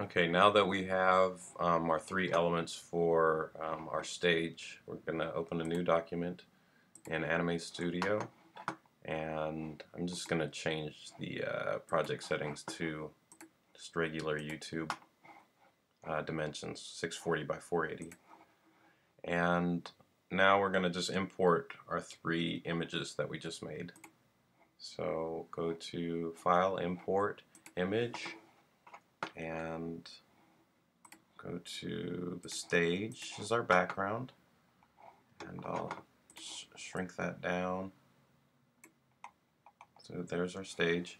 Okay, now that we have um, our three elements for um, our stage, we're going to open a new document in Anime Studio and I'm just going to change the uh, project settings to just regular YouTube uh, dimensions, 640 by 480. And now we're going to just import our three images that we just made. So go to File, Import, Image, and go to the stage is our background. And I'll sh shrink that down. So there's our stage.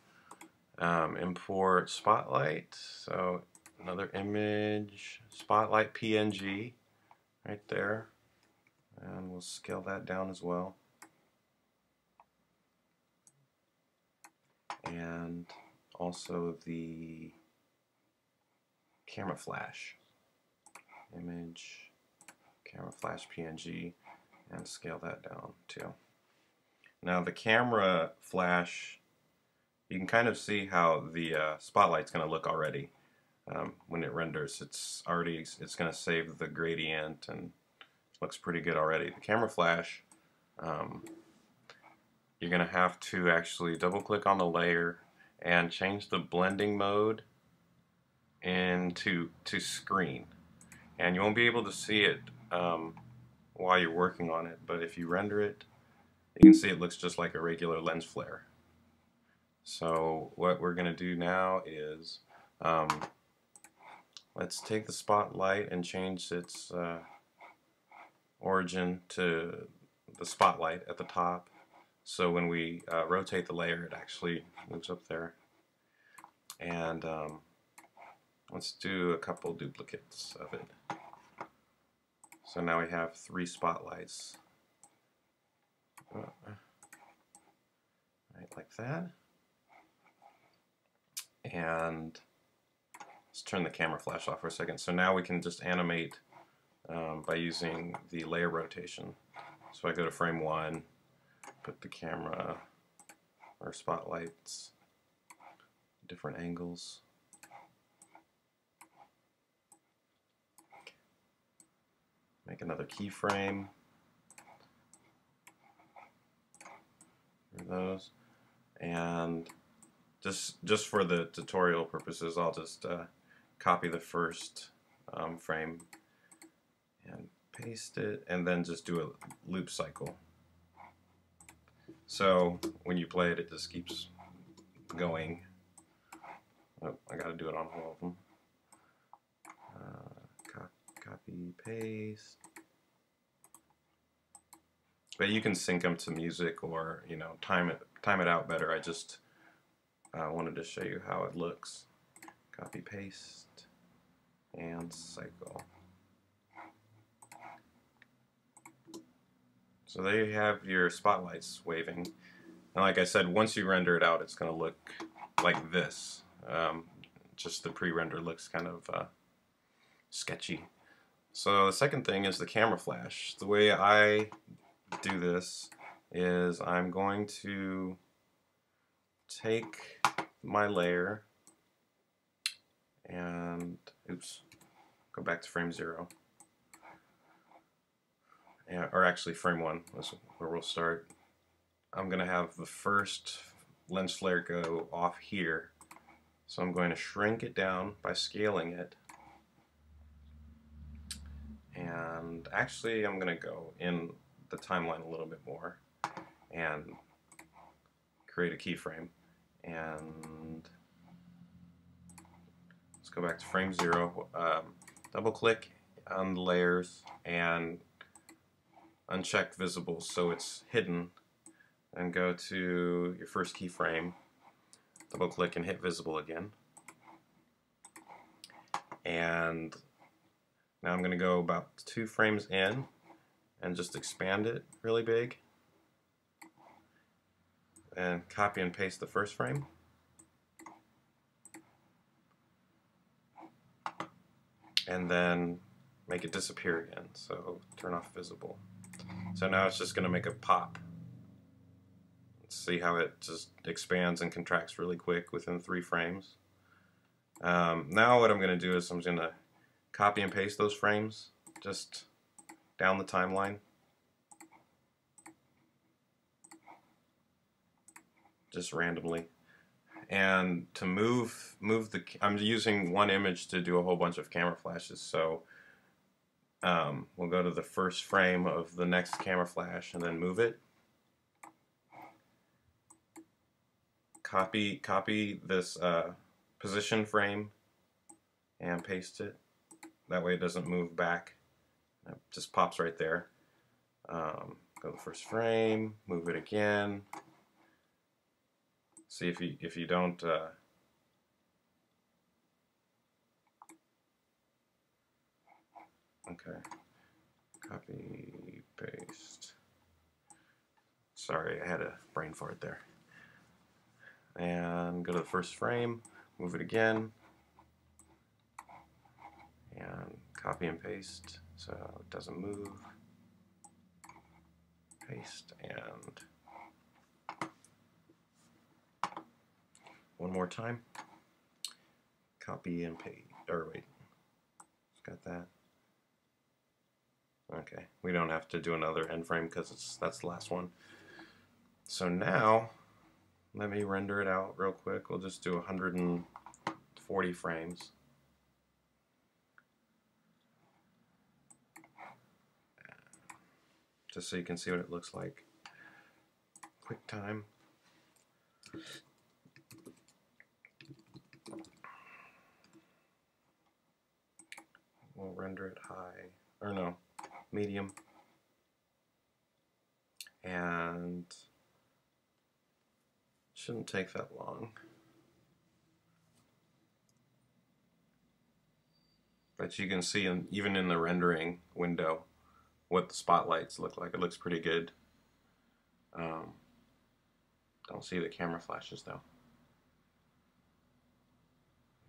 Um, import spotlight. So another image spotlight PNG right there. And we'll scale that down as well. And also the camera flash image camera flash PNG and scale that down too. Now the camera flash you can kind of see how the uh, spotlight's going to look already um, when it renders. It's already it's going to save the gradient and looks pretty good already. The camera flash um, you're going to have to actually double click on the layer and change the blending mode into to screen. And you won't be able to see it um, while you're working on it but if you render it you can see it looks just like a regular lens flare. So what we're gonna do now is um, let's take the spotlight and change its uh, origin to the spotlight at the top. So when we uh, rotate the layer it actually moves up there. And um, Let's do a couple duplicates of it. So now we have three spotlights. Right like that. And let's turn the camera flash off for a second. So now we can just animate um, by using the layer rotation. So I go to frame one, put the camera or spotlights, different angles. Make another keyframe. Those. And just just for the tutorial purposes, I'll just uh, copy the first um, frame and paste it, and then just do a loop cycle. So when you play it, it just keeps going. Oh, I got to do it on all of them. Uh, copy, paste. But you can sync them to music or, you know, time it, time it out better. I just uh, wanted to show you how it looks. Copy, paste, and cycle. So there you have your spotlights waving. And like I said, once you render it out, it's going to look like this. Um, just the pre-render looks kind of uh, sketchy. So the second thing is the camera flash. The way I do this is I'm going to take my layer and oops go back to frame zero. Yeah, or actually frame one is where we'll start. I'm gonna have the first lens flare go off here. So I'm going to shrink it down by scaling it. And actually I'm gonna go in the timeline a little bit more and create a keyframe. And let's go back to frame zero um, double click on the layers and uncheck visible so it's hidden and go to your first keyframe double click and hit visible again. And now I'm going to go about two frames in and just expand it really big and copy and paste the first frame. And then make it disappear again. So turn off visible. So now it's just going to make a pop. See how it just expands and contracts really quick within three frames. Um, now what I'm going to do is I'm going to copy and paste those frames just down the timeline. Just randomly. And to move move the I'm using one image to do a whole bunch of camera flashes. So um, we'll go to the first frame of the next camera flash and then move it. Copy copy this uh, position frame and paste it. That way it doesn't move back. It just pops right there. Um, go to the first frame, move it again. See if you if you don't uh, okay. Copy paste. Sorry I had a brain fart there. And go to the first frame move it again. And copy and paste so it doesn't move. Paste and one more time. Copy and paste. Or wait got that. Okay we don't have to do another end frame because it's that's the last one. So now let me render it out real quick. We'll just do 140 frames just so you can see what it looks like. QuickTime. We'll render it high, or no, medium. And shouldn't take that long. But you can see in, even in the rendering window what the spotlights look like. It looks pretty good. Um, don't see the camera flashes though.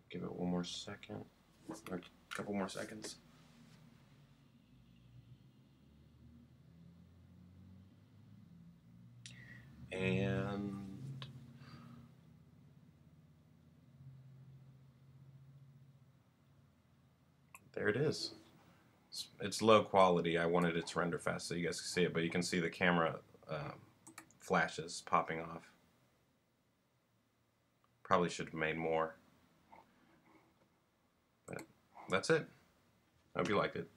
Give it one more second, or a couple more seconds. And there it is it's low quality. I wanted it to render fast so you guys can see it, but you can see the camera um, flashes popping off. Probably should have made more. But that's it. I hope you liked it.